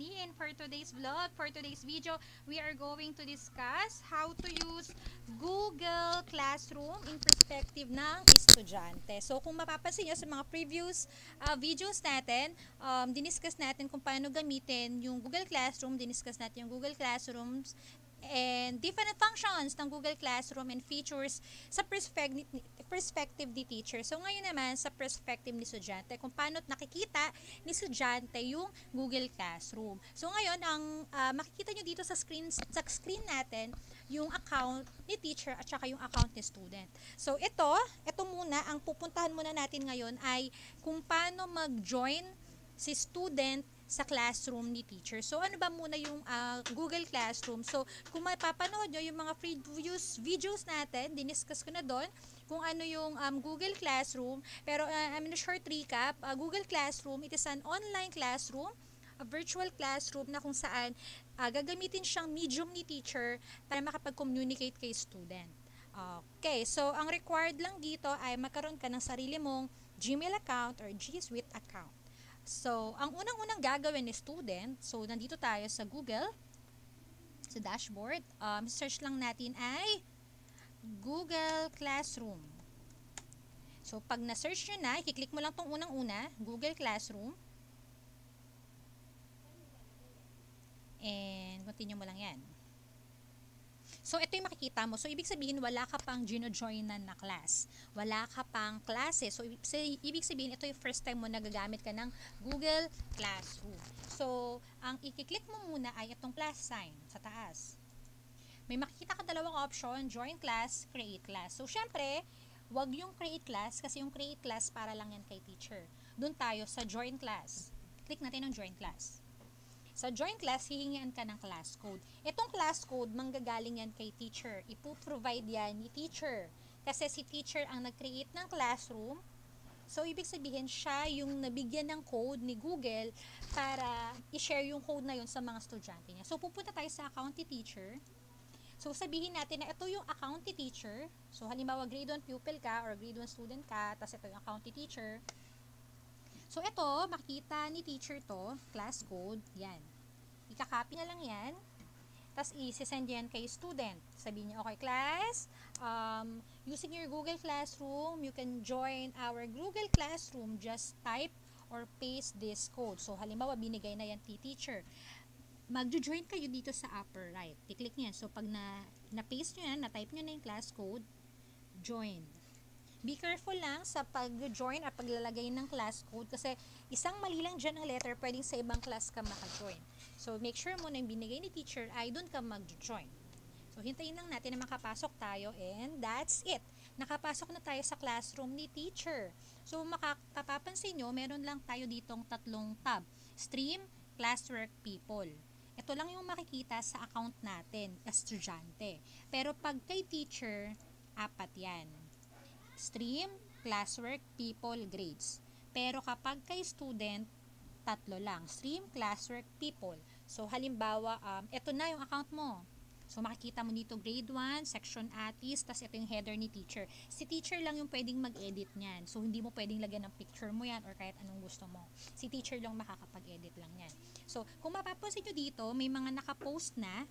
Frenny. And for today's vlog, for today's video, we are going to discuss how to use Google Classroom in perspective ng estudyante. So, kung mapapansin nyo sa mga previous uh, videos natin, um, diniscuss natin kung paano gamitin yung Google Classroom, diniscuss natin yung Google Classrooms and different functions ng Google Classroom and features sa perspective, ni teacher. So ngayon naman sa perspective ni estudyante kung paano nakikita ni estudyante yung Google Classroom. So ngayon ang uh, makikita nyo dito sa screen sa screen natin yung account ni teacher at saka yung account ni student. So ito, ito muna ang pupuntahan muna natin ngayon ay kung paano mag-join si student sa classroom ni teacher. So, ano ba muna yung uh, Google Classroom? So, kung mapapanood nyo yung mga free views, videos natin, diniscuss ko na doon kung ano yung um, Google Classroom. Pero, uh, I mean, a short recap, uh, Google Classroom, it is an online classroom a virtual classroom na kung saan uh, gagamitin siyang medium ni teacher para makapag-communicate kay student. Okay, so ang required lang dito ay magkaroon ka ng sarili mong Gmail account or G Suite account. So, ang unang-unang gagawin ni student, so nandito tayo sa Google, sa dashboard, um, search lang natin ay Google Classroom. So, pag na-search nyo na, i-click mo lang tong unang-una, Google Classroom. And, continue mo lang yan. So, ito yung makikita mo. So, ibig sabihin, wala ka pang gino-joinan na class. Wala ka pang klase. So, ibig sabihin, ito yung first time mo nagagamit ka ng Google Classroom. So, ang i-click mo muna ay itong plus sign sa taas. May makikita ka dalawang option, join class, create class. So, syempre, wag yung create class kasi yung create class para lang yan kay teacher. Doon tayo sa join class. Click natin ang join class. Sa join class, hihingian ka ng class code. Itong class code, manggagaling yan kay teacher. Ipo-provide yan ni teacher. Kasi si teacher ang nag-create ng classroom. So, ibig sabihin, siya yung nabigyan ng code ni Google para i-share yung code na yun sa mga estudyante niya. So, pupunta tayo sa account ni teacher. So, sabihin natin na ito yung account ni teacher. So, halimbawa, grade 1 pupil ka or grade 1 student ka, tapos ito yung account ni teacher. So, ito, makita ni teacher to, class code, yan. Ika-copy na lang yan. Tapos, isi-send yan kay student. Sabihin niya, okay, class, um, using your Google Classroom, you can join our Google Classroom. Just type or paste this code. So, halimbawa, binigay na yan teacher. Magjo-join kayo dito sa upper right. I-click niyan. So, pag na, na-paste nyo yan, na-type nyo na yung class code, join. Be careful lang sa pag-join at paglalagay ng class code kasi isang mali lang dyan ang letter, pwedeng sa ibang class ka maka-join. So, make sure mo na yung binigay ni teacher ay doon ka mag-join. So, hintayin lang natin na makapasok tayo and that's it. Nakapasok na tayo sa classroom ni teacher. So, makakapapansin nyo, meron lang tayo ditong tatlong tab. Stream, Classwork, People. Ito lang yung makikita sa account natin, estudyante. Pero pag kay teacher, apat yan stream, classwork, people, grades. Pero kapag kay student, tatlo lang. Stream, classwork, people. So, halimbawa, um, ito na yung account mo. So, makikita mo dito grade 1, section ATIS, tas ito yung header ni teacher. Si teacher lang yung pwedeng mag-edit niyan. So, hindi mo pwedeng lagyan ng picture mo yan or kahit anong gusto mo. Si teacher lang makakapag-edit lang yan. So, kung mapapansin nyo dito, may mga nakapost na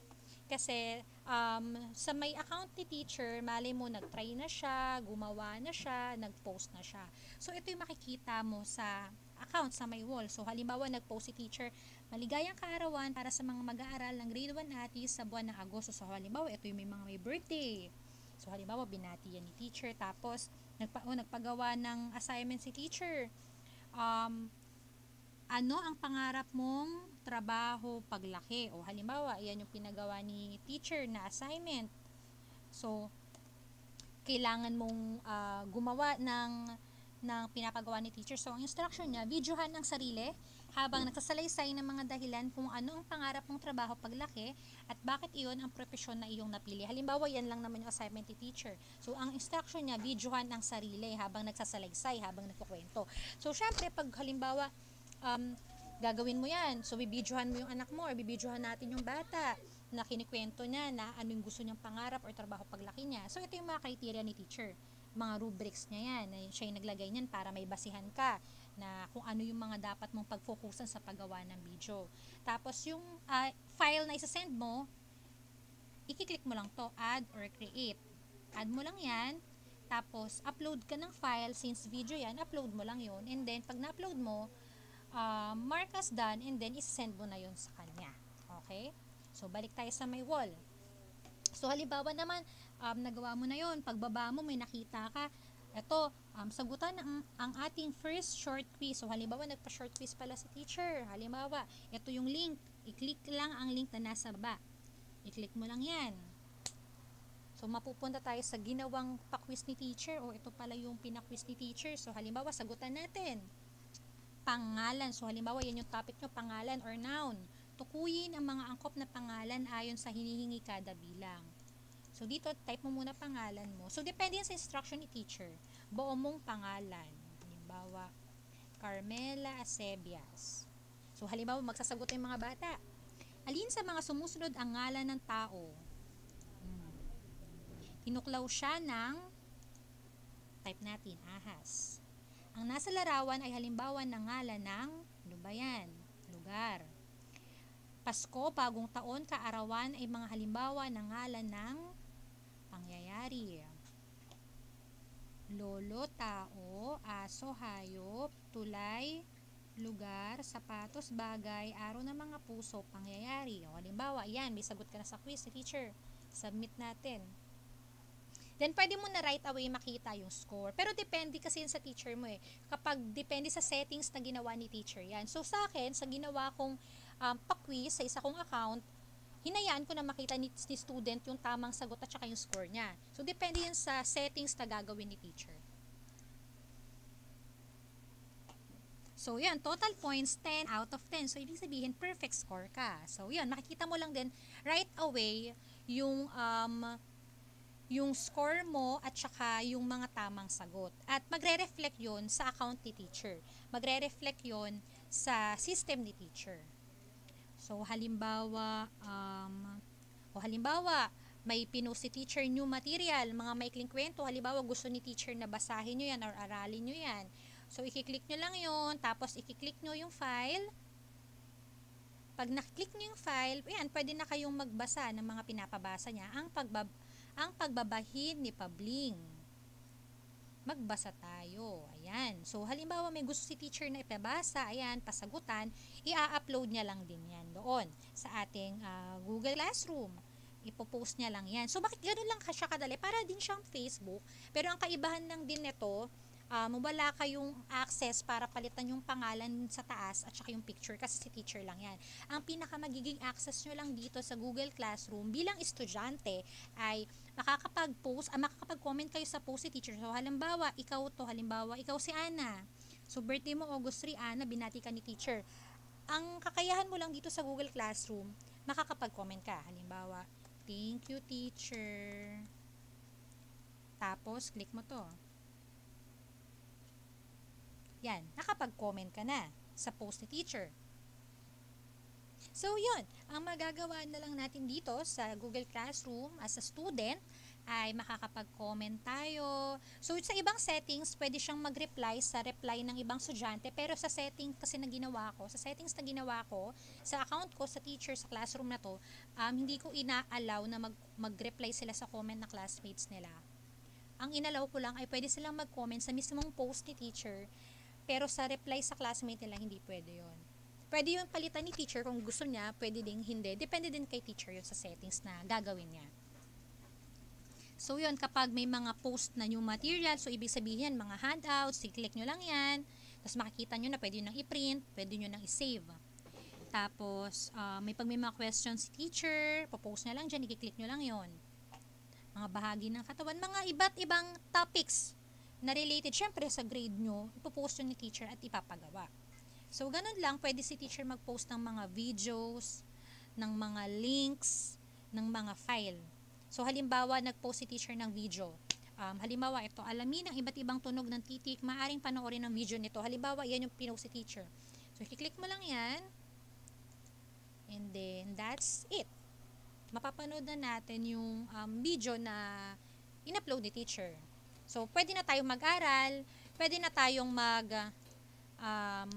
kasi um, sa may account ni teacher, malay mo nag-try na siya, gumawa na siya, nag-post na siya. So ito yung makikita mo sa account sa may wall. So halimbawa nag-post si teacher, maligayang kaarawan para sa mga mag-aaral ng grade 1 atis sa buwan ng Agosto. So halimbawa ito yung may mga may birthday. So halimbawa binati yan ni teacher tapos nagpa oh, nagpagawa ng assignment si teacher. Um, ano ang pangarap mong trabaho paglaki. O halimbawa, yan yung pinagawa ni teacher na assignment. So, kailangan mong uh, gumawa ng ng pinapagawa ni teacher. So, ang instruction niya, videohan ang sarili habang nagsasalaysay ng mga dahilan kung ano ang pangarap mong trabaho paglaki at bakit iyon ang profesyon na iyong napili. Halimbawa, yan lang naman yung assignment ni teacher. So, ang instruction niya, videohan ang sarili habang nagsasalaysay, habang nagkukwento. So, syempre, pag halimbawa, um, gagawin mo yan. So, bibidyohan mo yung anak mo or bibidyohan natin yung bata na kinikwento niya na ano yung gusto niyang pangarap or trabaho paglaki niya. So, ito yung mga criteria ni teacher. Mga rubrics niya yan. Siya yung naglagay niyan para may basihan ka na kung ano yung mga dapat mong pag-focusan sa paggawa ng video. Tapos yung uh, file na isa-send mo, i-click mo lang to, add or create. Add mo lang yan, tapos upload ka ng file, since video yan, upload mo lang yon And then, pag na-upload mo, uh, mark as done, and then isend mo na yon sa kanya. Okay? So, balik tayo sa my wall. So, halimbawa naman, um, nagawa mo na yon pagbaba mo, may nakita ka, ito, um, sagutan ang, ang ating first short quiz. So, halimbawa, nagpa-short quiz pala sa teacher. Halimbawa, ito yung link. I-click lang ang link na nasa ba. I-click mo lang yan. So, mapupunta tayo sa ginawang pa-quiz ni teacher. O, ito pala yung pina-quiz ni teacher. So, halimbawa, sagutan natin. Pangalan. So, halimbawa, yan yung topic nyo, pangalan or noun. Tukuyin ang mga angkop na pangalan ayon sa hinihingi kada bilang. So, dito, type mo muna pangalan mo. So, depende sa instruction ni teacher. Buo mong pangalan. Halimbawa, Carmela Acebias. So, halimbawa, magsasagot yung mga bata. Alin sa mga sumusunod ang ngalan ng tao? Hmm. Tinuklaw siya ng type natin, ahas. Ang nasa larawan ay halimbawa ng ngalan ng ano? Lugar. Pasko, bagong taon, kaarawan ay mga halimbawa ng ngalan ng pangyayari. Lolo, tao, aso, hayop, tulay, lugar, sapatos, bagay, araw ng mga puso, pangyayari. O, halimbawa, yan, may sagot ka na sa quiz, teacher. Submit natin. Then, pwede mo na right away makita yung score. Pero depende kasi sa teacher mo eh. Kapag depende sa settings na ginawa ni teacher yan. So, sa akin, sa ginawa kong um, pa-quiz sa isa kong account, hinayaan ko na makita ni, ni student yung tamang sagot at saka yung score niya. So, depende yan sa settings na gagawin ni teacher. So, yan, total points, 10 out of 10. So, ibig sabihin, perfect score ka. So, yan, makikita mo lang din right away yung um, yung score mo at saka yung mga tamang sagot. At magre-reflect yon sa account ni teacher. Magre-reflect yon sa system ni teacher. So, halimbawa, um, o halimbawa, may pinost si teacher new material, mga maikling kwento, halimbawa gusto ni teacher na basahin nyo yan or aralin nyo yan. So, ikiklik nyo lang yon tapos ikiklik nyo yung file. Pag naklik nyo yung file, yan, pwede na kayong magbasa ng mga pinapabasa niya. Ang, pagbab ang pagbabahin ni Pabling magbasa tayo. Ayan. So, halimbawa may gusto si teacher na ipabasa, ayan, pasagutan, i-upload niya lang din yan doon sa ating uh, Google Classroom. Ipopost niya lang yan. So, bakit ganun lang siya kadali? Para din siyang Facebook. Pero ang kaibahan lang din nito, um, wala kayong access para palitan yung pangalan sa taas at saka yung picture kasi si teacher lang yan. Ang pinaka magiging access nyo lang dito sa Google Classroom bilang estudyante ay makakapag-post, ah, makakapag-comment kayo sa post si teacher. So, halimbawa, ikaw to, halimbawa, ikaw si Ana. So, birthday mo August 3, Ana, binati ka ni teacher. Ang kakayahan mo lang dito sa Google Classroom, makakapag-comment ka. Halimbawa, thank you teacher. Tapos, click mo to. Yan, nakapag-comment ka na sa post ni teacher. So, yun. Ang magagawa na lang natin dito sa Google Classroom as a student ay makakapag-comment tayo. So, sa ibang settings, pwede siyang mag-reply sa reply ng ibang estudyante. Pero sa setting kasi na ginawa ko, sa settings na ginawa ko, sa account ko, sa teacher, sa classroom na to, um, hindi ko ina-allow na mag- mag-reply sila sa comment na classmates nila. Ang inalaw ko lang ay pwede silang mag-comment sa mismong post ni teacher pero sa reply sa classmate nila, hindi pwede yon. Pwede yung palitan ni teacher kung gusto niya, pwede ding hindi. Depende din kay teacher yun sa settings na gagawin niya. So yun, kapag may mga post na new material, so ibig sabihin mga handouts, i-click nyo lang yan, tapos makikita nyo na pwede nyo nang i-print, pwede nyo nang i-save. Tapos, uh, may pag may mga questions si teacher, popost nyo lang dyan, i-click nyo lang yon Mga bahagi ng katawan, mga iba't ibang topics na related syempre sa grade nyo, ipopost yun ni teacher at ipapagawa. So, ganun lang, pwede si teacher mag-post ng mga videos, ng mga links, ng mga file. So, halimbawa, nag-post si teacher ng video. Um, halimbawa, ito, alamin ang iba't ibang tunog ng titik, maaring panoorin ng video nito. Halimbawa, yan yung pinost si teacher. So, i-click mo lang yan. And then, that's it. Mapapanood na natin yung um, video na in-upload ni teacher. So, pwede na tayong mag-aral, pwede na tayong mag um,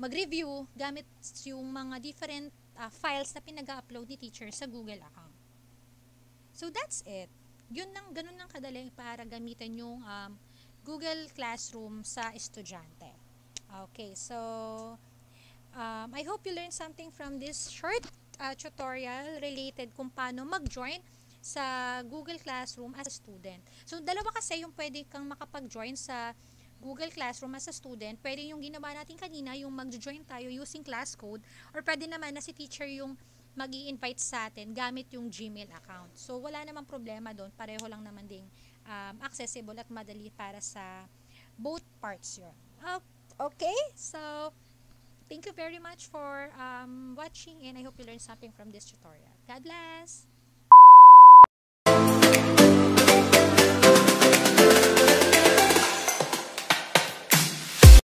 mag-review gamit yung mga different uh, files na pinag-upload ni teacher sa Google account. So that's it. Yun nang ganun nang kadali para gamitin yung um, Google Classroom sa estudyante. Okay, so um, I hope you learned something from this short uh, tutorial related kung paano mag-join sa Google Classroom as a student. So, dalawa kasi yung pwede kang makapag-join sa Google Classroom as a student. Pwede yung ginawa natin kanina, yung mag-join tayo using class code, or pwede naman na si teacher yung mag invite sa atin gamit yung Gmail account. So, wala namang problema doon. Pareho lang naman ding um, accessible at madali para sa both parts yun. Okay, so thank you very much for um, watching and I hope you learned something from this tutorial. God bless!